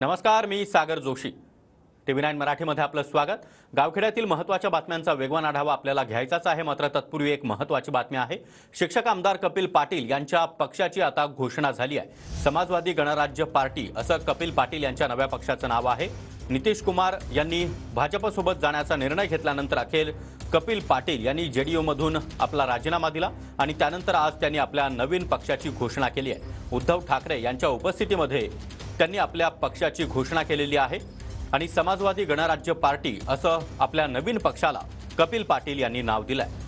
नमस्कार मी Sagar Joshi. TV nine मराठीमध्ये आपलं स्वागत. गावखेड्यातील महत्त्वाच्या बातम्यांचा वेगवान आढावा आपल्याला घ्यायचाच आहे मात्र तत्पूर्वी एक महत्त्वाची बातमी आहे. शिक्षक आमदार कपिल पाटील यांच्या पक्षाची आता घोषणा झाली आहे. समाजवादी गणराज्य पार्टी असं कपिल पाटील यांच्या नव्या पक्षाचं नाव आहे. नितीश कुमार यांनी भाजपसोबत जाण्याचा निर्णय घेतल्यानंतर अखेर कपिल पाटील यांनी जे डी ओमधून आपला राजीनामा दिला आणि त्यानंतर आज त्यांनी आपल्या नवीन पक्षाची घोषणा केली आहे. उद्धव ठाकरे यांच्या उपस्थितीमध्ये त्यांनी आपल्या पक्षाची घोषणा केलेली आहे. आणि समाजवादी गणराज्य पार्टी असं आपल्या नवीन पक्षाला कपिल पाटील यांनी नाव दिलं आहे